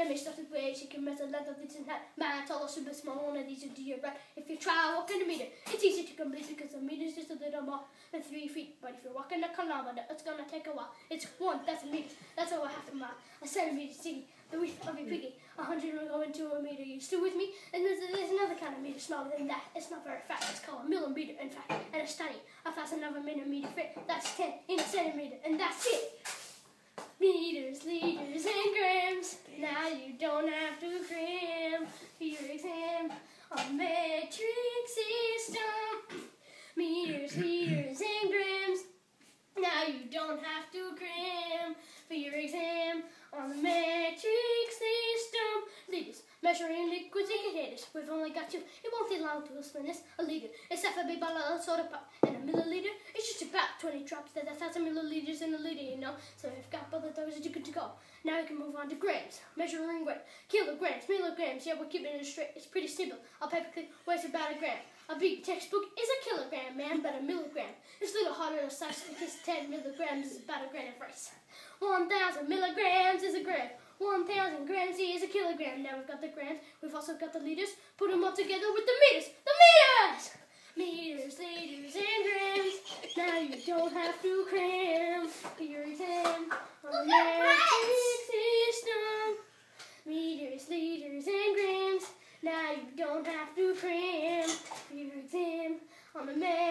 of this and that. Math, all super small, one of these into your right. If you try walking a meter, it's easy to complete because a meter is just a little more than three feet. But if you're walking a kilometer, it's gonna take a while. It's one thousand meters. That's over half a mile. A centimeter is the width of your piggy. A hundred will go into a meter. You still with me? And there's, there's another kind of meter smaller than that. It's not very fast. It's called a millimeter, in fact. And it's tiny. A thousand of a millimeter fit. That's ten in a centimeter. And that's it. Meters, liters, measuring liquids and. We've only got two. It won't take long to explain this. A liter is half a big bottle of soda pop, and a milliliter It's just about 20 drops. That's a thousand milliliters in a liter, you know. So you've got both of those, you're good to go. Now we can move on to grams. Measuring weight. Kilograms, milligrams. Yeah, we're keeping it straight. It's pretty simple. A paperclip weighs about a gram. A big textbook is a kilogram, man, but a milligram is a little harder to size because 10 milligrams is about a grain of rice. 1,000 milligrams is a gram. 1,000 grams is a kilogram. Now we've got the grams. We've also got the liters. Put them all together with the meters. The meters! Meters, liters, and grams. Now you don't have to cram for your exam on system. Meters, liters, and grams. Now you don't have to cram for your exam on the.